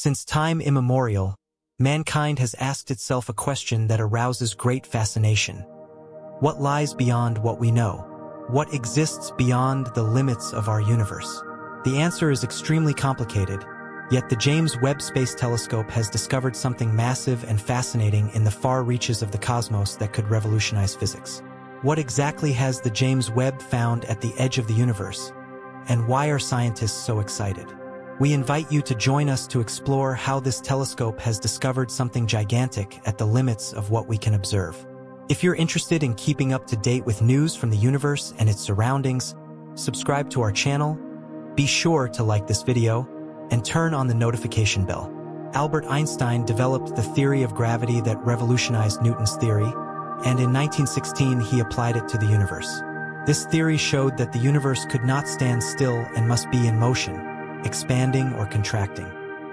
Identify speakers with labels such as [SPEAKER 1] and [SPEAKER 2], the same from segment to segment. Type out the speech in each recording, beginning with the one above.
[SPEAKER 1] Since time immemorial, mankind has asked itself a question that arouses great fascination. What lies beyond what we know? What exists beyond the limits of our universe? The answer is extremely complicated, yet the James Webb Space Telescope has discovered something massive and fascinating in the far reaches of the cosmos that could revolutionize physics. What exactly has the James Webb found at the edge of the universe? And why are scientists so excited? We invite you to join us to explore how this telescope has discovered something gigantic at the limits of what we can observe. If you're interested in keeping up to date with news from the universe and its surroundings, subscribe to our channel, be sure to like this video, and turn on the notification bell. Albert Einstein developed the theory of gravity that revolutionized Newton's theory, and in 1916 he applied it to the universe. This theory showed that the universe could not stand still and must be in motion, expanding or contracting.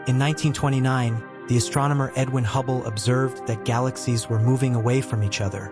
[SPEAKER 1] In 1929, the astronomer Edwin Hubble observed that galaxies were moving away from each other,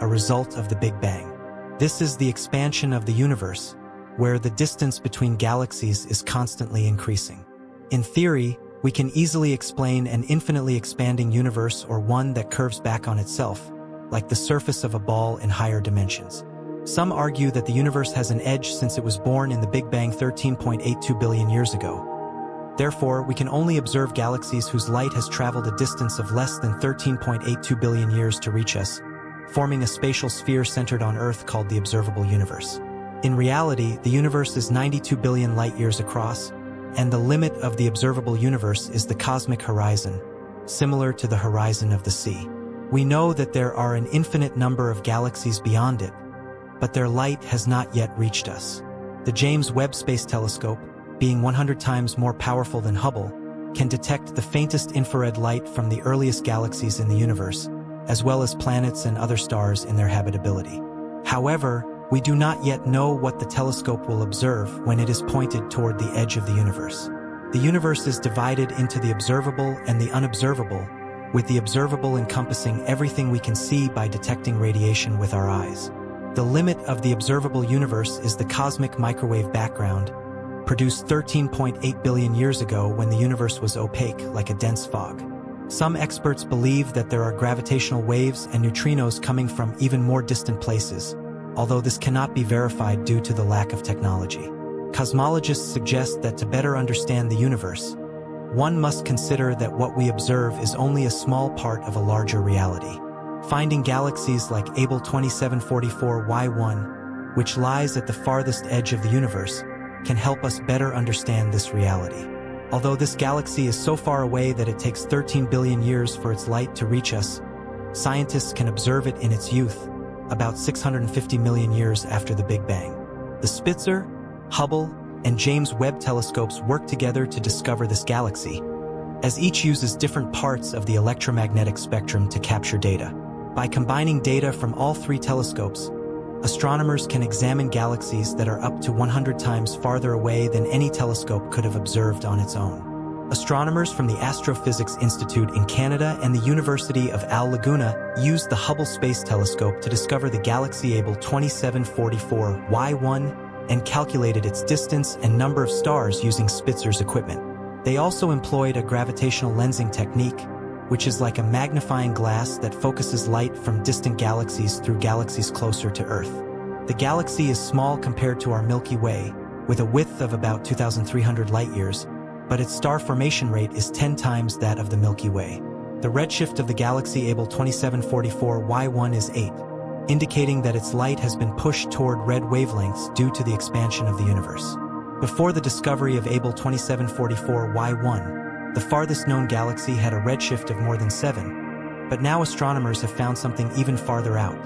[SPEAKER 1] a result of the Big Bang. This is the expansion of the universe, where the distance between galaxies is constantly increasing. In theory, we can easily explain an infinitely expanding universe or one that curves back on itself, like the surface of a ball in higher dimensions. Some argue that the universe has an edge since it was born in the Big Bang 13.82 billion years ago. Therefore, we can only observe galaxies whose light has traveled a distance of less than 13.82 billion years to reach us, forming a spatial sphere centered on Earth called the observable universe. In reality, the universe is 92 billion light-years across, and the limit of the observable universe is the cosmic horizon, similar to the horizon of the sea. We know that there are an infinite number of galaxies beyond it, but their light has not yet reached us. The James Webb Space Telescope, being 100 times more powerful than Hubble, can detect the faintest infrared light from the earliest galaxies in the universe, as well as planets and other stars in their habitability. However, we do not yet know what the telescope will observe when it is pointed toward the edge of the universe. The universe is divided into the observable and the unobservable, with the observable encompassing everything we can see by detecting radiation with our eyes. The limit of the observable universe is the cosmic microwave background, produced 13.8 billion years ago when the universe was opaque like a dense fog. Some experts believe that there are gravitational waves and neutrinos coming from even more distant places, although this cannot be verified due to the lack of technology. Cosmologists suggest that to better understand the universe, one must consider that what we observe is only a small part of a larger reality. Finding galaxies like Abell 2744 Y1, which lies at the farthest edge of the universe, can help us better understand this reality. Although this galaxy is so far away that it takes 13 billion years for its light to reach us, scientists can observe it in its youth, about 650 million years after the Big Bang. The Spitzer, Hubble, and James Webb telescopes work together to discover this galaxy, as each uses different parts of the electromagnetic spectrum to capture data. By combining data from all three telescopes, astronomers can examine galaxies that are up to 100 times farther away than any telescope could have observed on its own. Astronomers from the Astrophysics Institute in Canada and the University of La Laguna used the Hubble Space Telescope to discover the galaxy Abell 2744 Y1 and calculated its distance and number of stars using Spitzer's equipment. They also employed a gravitational lensing technique which is like a magnifying glass that focuses light from distant galaxies through galaxies closer to Earth. The galaxy is small compared to our Milky Way, with a width of about 2,300 light-years, but its star formation rate is 10 times that of the Milky Way. The redshift of the galaxy Abell 2744 Y1 is 8, indicating that its light has been pushed toward red wavelengths due to the expansion of the universe. Before the discovery of Abell 2744 Y1, the farthest known galaxy had a redshift of more than 7, but now astronomers have found something even farther out.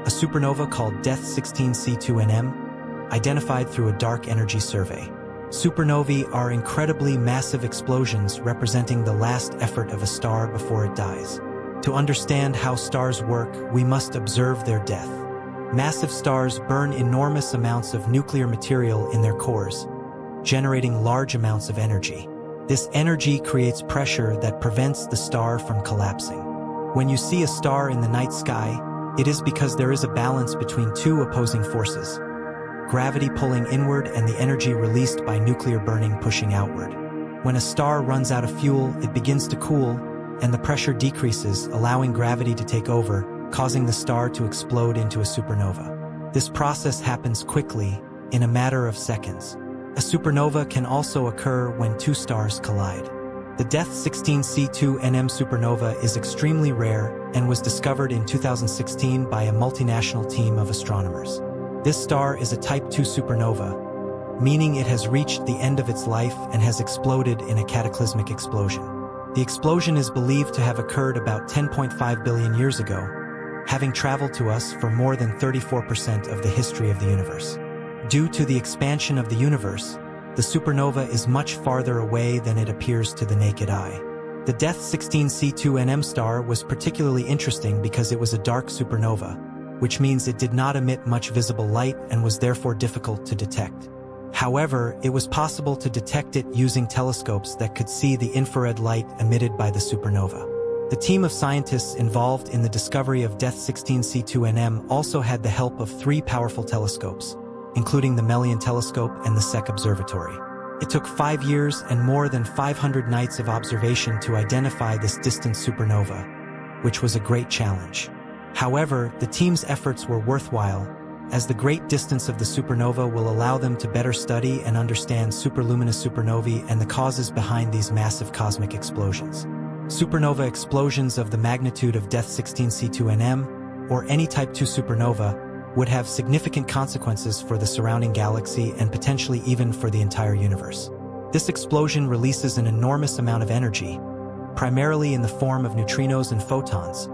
[SPEAKER 1] A supernova called DES 16C2NM, identified through a dark energy survey. Supernovae are incredibly massive explosions representing the last effort of a star before it dies. To understand how stars work, we must observe their death. Massive stars burn enormous amounts of nuclear material in their cores, generating large amounts of energy. This energy creates pressure that prevents the star from collapsing. When you see a star in the night sky, it is because there is a balance between two opposing forces, gravity pulling inward and the energy released by nuclear burning pushing outward. When a star runs out of fuel, it begins to cool, and the pressure decreases, allowing gravity to take over, causing the star to explode into a supernova. This process happens quickly, in a matter of seconds. A supernova can also occur when two stars collide. The DES 16C2NM supernova is extremely rare and was discovered in 2016 by a multinational team of astronomers. This star is a Type 2 supernova, meaning it has reached the end of its life and has exploded in a cataclysmic explosion. The explosion is believed to have occurred about 10.5 billion years ago, having traveled to us for more than 34% of the history of the universe. Due to the expansion of the universe, the supernova is much farther away than it appears to the naked eye. The DES 16C2NM star was particularly interesting because it was a dark supernova, which means it did not emit much visible light and was therefore difficult to detect. However, it was possible to detect it using telescopes that could see the infrared light emitted by the supernova. The team of scientists involved in the discovery of DES 16C2NM also had the help of three powerful telescopes, including the Magellan Telescope and the Keck Observatory. It took five years and more than 500 nights of observation to identify this distant supernova, which was a great challenge. However, the team's efforts were worthwhile, as the great distance of the supernova will allow them to better study and understand superluminous supernovae and the causes behind these massive cosmic explosions. Supernova explosions of the magnitude of DES 16C2NM, or any Type 2 supernova, would have significant consequences for the surrounding galaxy and potentially even for the entire universe. This explosion releases an enormous amount of energy, primarily in the form of neutrinos and photons,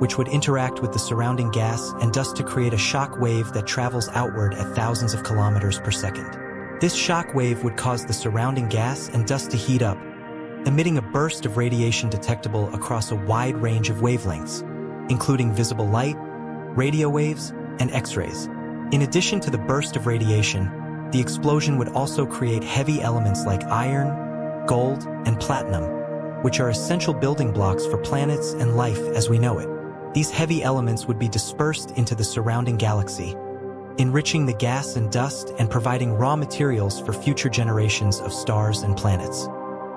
[SPEAKER 1] which would interact with the surrounding gas and dust to create a shock wave that travels outward at thousands of kilometers per second. This shock wave would cause the surrounding gas and dust to heat up, emitting a burst of radiation detectable across a wide range of wavelengths, including visible light, radio waves, and X-rays. In addition to the burst of radiation, the explosion would also create heavy elements like iron, gold, and platinum, which are essential building blocks for planets and life as we know it. These heavy elements would be dispersed into the surrounding galaxy, enriching the gas and dust and providing raw materials for future generations of stars and planets.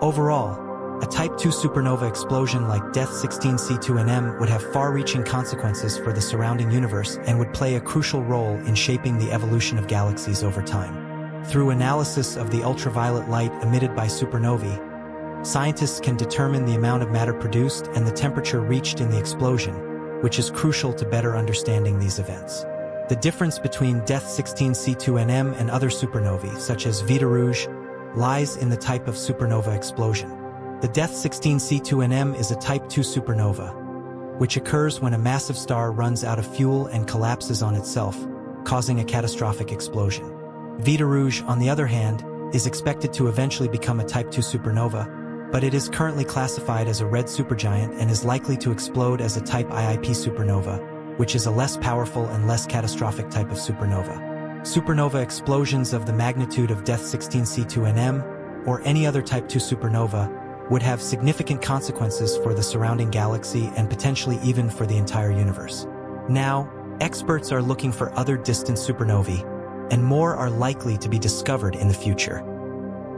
[SPEAKER 1] Overall, a Type 2 supernova explosion like DES 16C2NM would have far-reaching consequences for the surrounding universe and would play a crucial role in shaping the evolution of galaxies over time. Through analysis of the ultraviolet light emitted by supernovae, scientists can determine the amount of matter produced and the temperature reached in the explosion, which is crucial to better understanding these events. The difference between DES 16C2NM and other supernovae, such as Vida Rouge, lies in the type of supernova explosion. The DES 16C2NM is a Type 2 supernova, which occurs when a massive star runs out of fuel and collapses on itself, causing a catastrophic explosion. Vida Rouge, on the other hand, is expected to eventually become a Type 2 supernova, but it is currently classified as a red supergiant and is likely to explode as a Type IIP supernova, which is a less powerful and less catastrophic type of supernova. Supernova explosions of the magnitude of DES 16C2NM, or any other Type 2 supernova, would have significant consequences for the surrounding galaxy and potentially even for the entire universe. Now, experts are looking for other distant supernovae, and more are likely to be discovered in the future.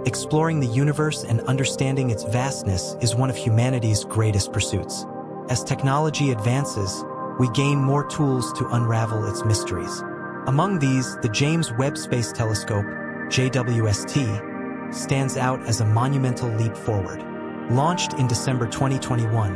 [SPEAKER 1] Exploring the universe and understanding its vastness is one of humanity's greatest pursuits. As technology advances, we gain more tools to unravel its mysteries. Among these, the James Webb Space Telescope, JWST, stands out as a monumental leap forward. Launched in December 2021,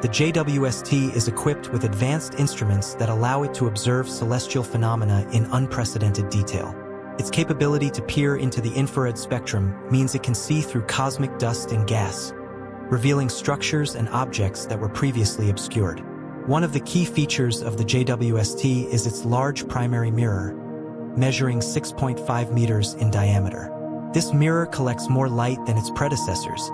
[SPEAKER 1] the JWST is equipped with advanced instruments that allow it to observe celestial phenomena in unprecedented detail. Its capability to peer into the infrared spectrum means it can see through cosmic dust and gas, revealing structures and objects that were previously obscured. One of the key features of the JWST is its large primary mirror, measuring 6.5 meters in diameter. This mirror collects more light than its predecessors,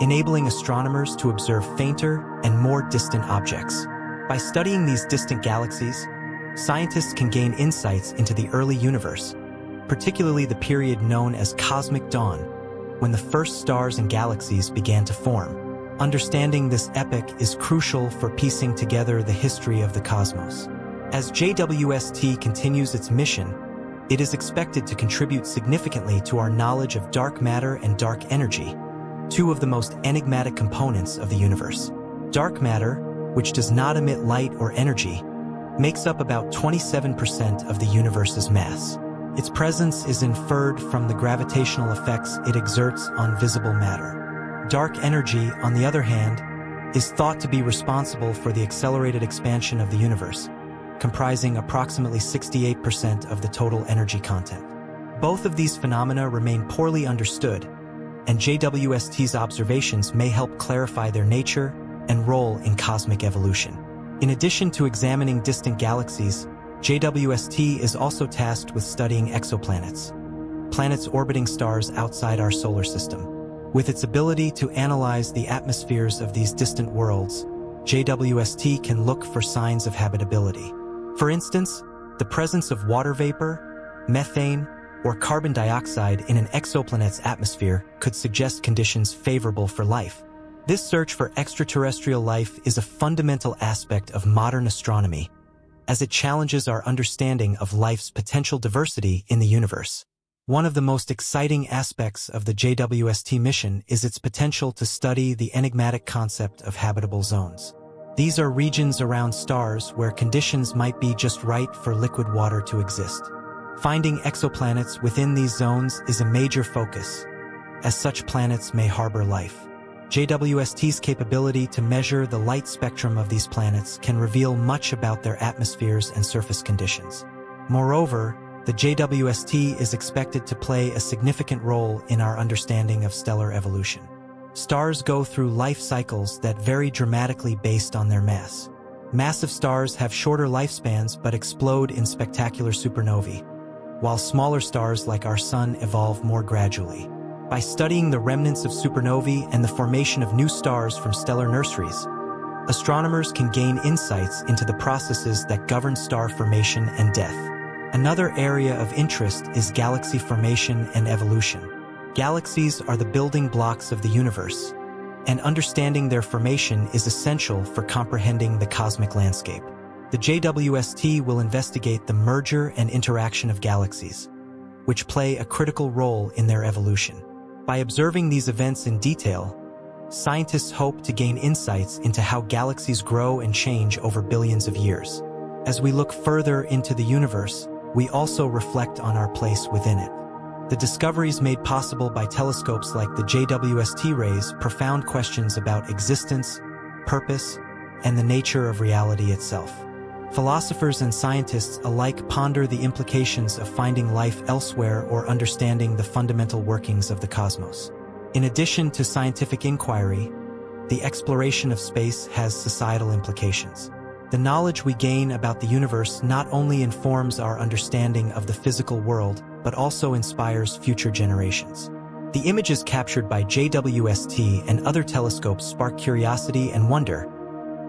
[SPEAKER 1] enabling astronomers to observe fainter and more distant objects. By studying these distant galaxies, scientists can gain insights into the early universe, particularly the period known as cosmic dawn, when the first stars and galaxies began to form. Understanding this epoch is crucial for piecing together the history of the cosmos. As JWST continues its mission, it is expected to contribute significantly to our knowledge of dark matter and dark energy, two of the most enigmatic components of the universe. Dark matter, which does not emit light or energy, makes up about 27% of the universe's mass. Its presence is inferred from the gravitational effects it exerts on visible matter. Dark energy, on the other hand, is thought to be responsible for the accelerated expansion of the universe, comprising approximately 68% of the total energy content. Both of these phenomena remain poorly understood, and JWST's observations may help clarify their nature and role in cosmic evolution. In addition to examining distant galaxies, JWST is also tasked with studying exoplanets, planets orbiting stars outside our solar system. With its ability to analyze the atmospheres of these distant worlds, JWST can look for signs of habitability. For instance, the presence of water vapor, methane, or carbon dioxide in an exoplanet's atmosphere could suggest conditions favorable for life. This search for extraterrestrial life is a fundamental aspect of modern astronomy, as it challenges our understanding of life's potential diversity in the universe. One of the most exciting aspects of the JWST mission is its potential to study the enigmatic concept of habitable zones. These are regions around stars where conditions might be just right for liquid water to exist. Finding exoplanets within these zones is a major focus, as such planets may harbor life. JWST's capability to measure the light spectrum of these planets can reveal much about their atmospheres and surface conditions. Moreover, the JWST is expected to play a significant role in our understanding of stellar evolution. Stars go through life cycles that vary dramatically based on their mass. Massive stars have shorter lifespans but explode in spectacular supernovae, while smaller stars like our Sun evolve more gradually. By studying the remnants of supernovae and the formation of new stars from stellar nurseries, astronomers can gain insights into the processes that govern star formation and death. Another area of interest is galaxy formation and evolution. Galaxies are the building blocks of the universe, and understanding their formation is essential for comprehending the cosmic landscape. The JWST will investigate the merger and interaction of galaxies, which play a critical role in their evolution. By observing these events in detail, scientists hope to gain insights into how galaxies grow and change over billions of years. As we look further into the universe, we also reflect on our place within it. The discoveries made possible by telescopes like the JWST raise profound questions about existence, purpose, and the nature of reality itself. Philosophers and scientists alike ponder the implications of finding life elsewhere or understanding the fundamental workings of the cosmos. In addition to scientific inquiry, the exploration of space has societal implications. The knowledge we gain about the universe not only informs our understanding of the physical world, but also inspires future generations. The images captured by JWST and other telescopes spark curiosity and wonder,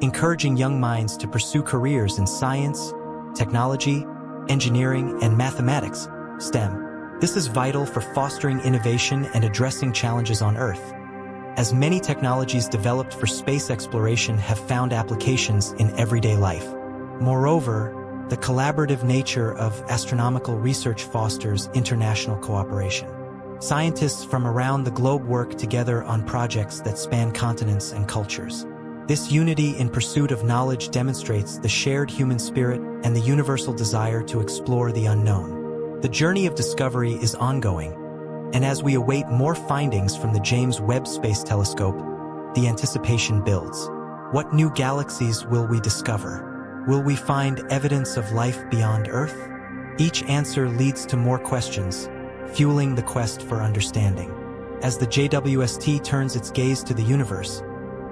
[SPEAKER 1] encouraging young minds to pursue careers in science, technology, engineering, and mathematics, STEM. This is vital for fostering innovation and addressing challenges on Earth, as many technologies developed for space exploration have found applications in everyday life. Moreover, the collaborative nature of astronomical research fosters international cooperation. Scientists from around the globe work together on projects that span continents and cultures. This unity in pursuit of knowledge demonstrates the shared human spirit and the universal desire to explore the unknown. The journey of discovery is ongoing, and as we await more findings from the James Webb Space Telescope, the anticipation builds. What new galaxies will we discover? Will we find evidence of life beyond Earth? Each answer leads to more questions, fueling the quest for understanding. As the JWST turns its gaze to the universe,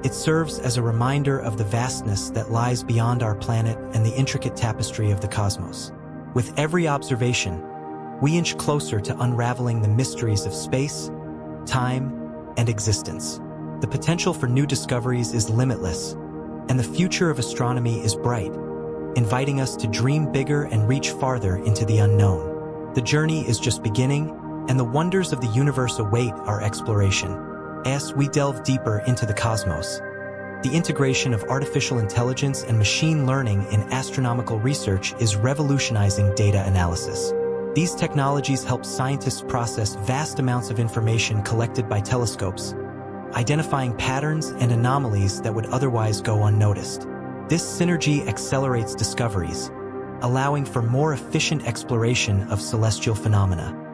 [SPEAKER 1] it serves as a reminder of the vastness that lies beyond our planet and the intricate tapestry of the cosmos. With every observation, we inch closer to unraveling the mysteries of space, time, and existence. The potential for new discoveries is limitless, and the future of astronomy is bright, inviting us to dream bigger and reach farther into the unknown. The journey is just beginning, and the wonders of the universe await our exploration. As we delve deeper into the cosmos, the integration of artificial intelligence and machine learning in astronomical research is revolutionizing data analysis. These technologies help scientists process vast amounts of information collected by telescopes, identifying patterns and anomalies that would otherwise go unnoticed. This synergy accelerates discoveries, allowing for more efficient exploration of celestial phenomena.